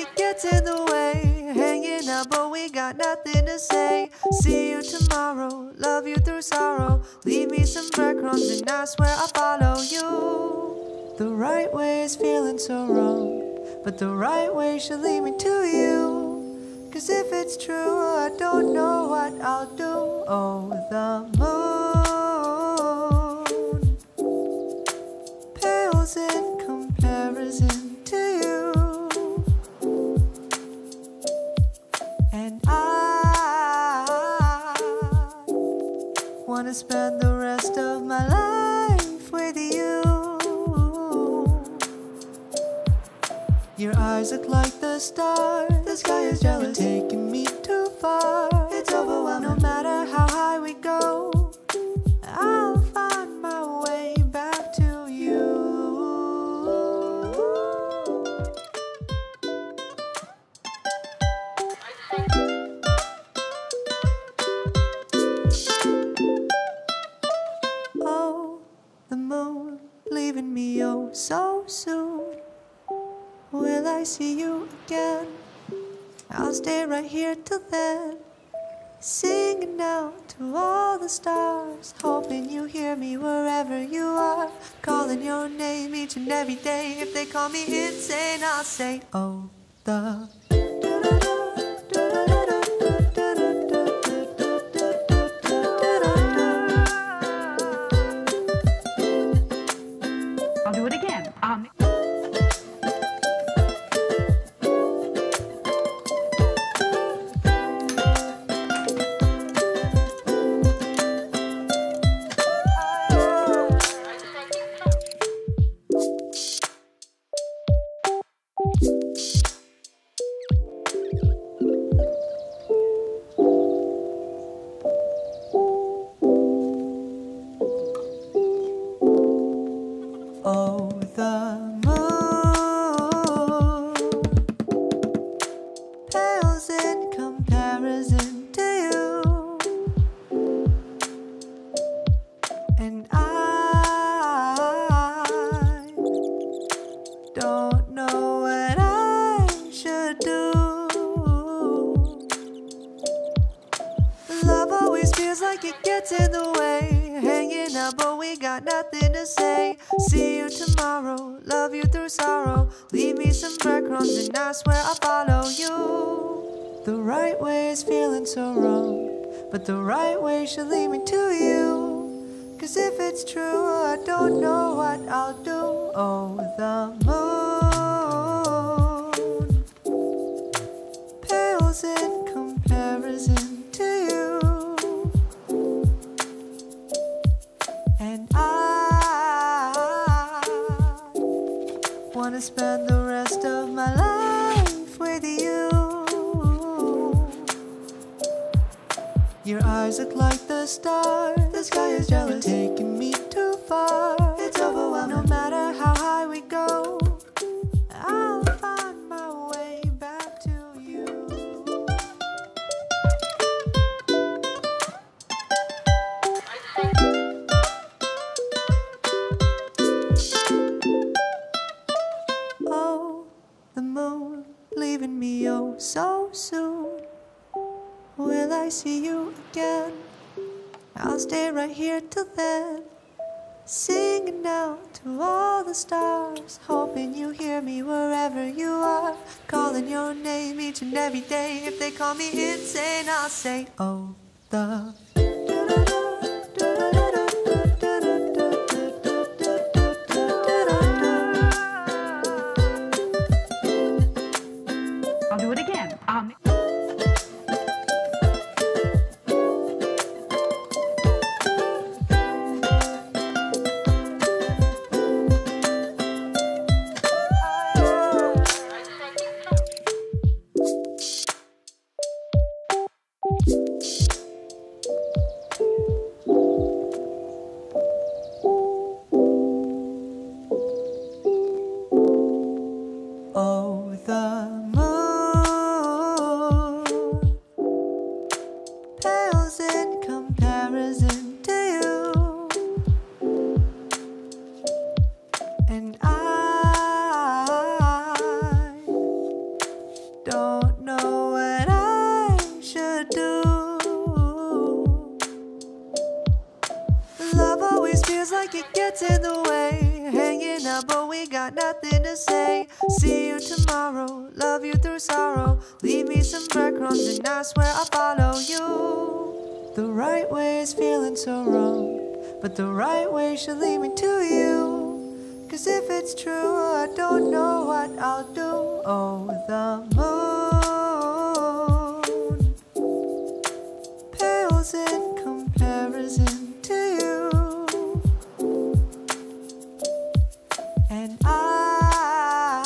it gets in the way. Hanging out, but we got nothing to say. See you tomorrow, love you through sorrow. Leave me some breadcrumbs, and I swear I'll follow you. The right way is feeling so wrong, but the right way should lead me to you. Cause if it's true, I don't know what I'll do. Oh, the moon pales in comparison wanna spend the rest of my life with you. Your eyes look like the stars. The sky is jealous, taking me too far. It's overwhelming. No matter how leaving me oh so soon. Will I see you again? I'll stay right here till then. Singing out to all the stars, hoping you hear me wherever you are. Calling your name each and every day. If they call me insane, I'll say, Oh, the. I'll do it again. Um, Oh, the tomorrow, love you through sorrow. Leave me some breadcrumbs, and I swear I'll follow you. The right way is feeling so wrong, but the right way should lead me to you. Cause if it's true, I don't know what I'll do. Oh, wanna spend the rest of my life with you. Your eyes look like the stars. The sky is jealous, taking me too far. See you again? I'll stay right here till then. Singing out to all the stars, hoping you hear me wherever you are. Calling your name each and every day. If they call me insane, I'll say, Oh, the. And I don't know what I should do. Love always feels like it gets in the way. Hanging out, but we got nothing to say. See you tomorrow, love you through sorrow. Leave me some breadcrumbs, and I swear I'll follow you. The right way is feeling so wrong, but the right way should lead me to you. Cause if it's true, I don't know what I'll do. Oh, the moon pales in comparison to you. And I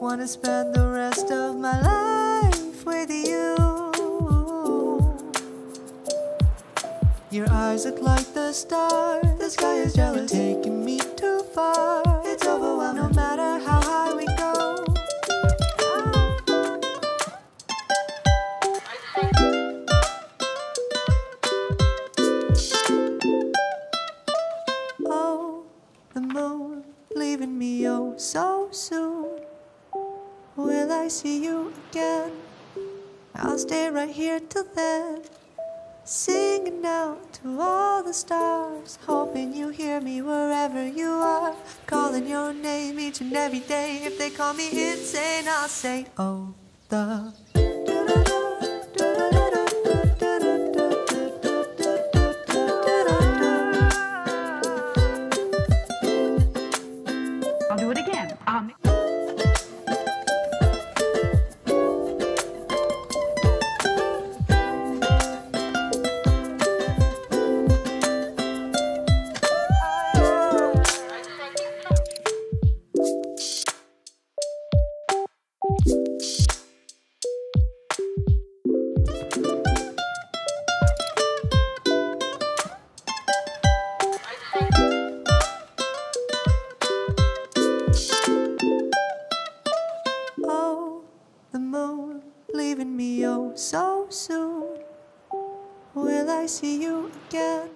wanna spend the rest of my life with you. Your eyes look like the stars. The sky is jealous, taking me too far. It's overwhelming, no matter how high we go. Oh, the moon leaving me oh so soon. Will I see you again? I'll stay right here till then. Singing out to all the stars, hoping you hear me wherever you are. Calling your name each and every day. If they call me insane, I'll say, Oh, the. I'll do it again. Um, I see you again?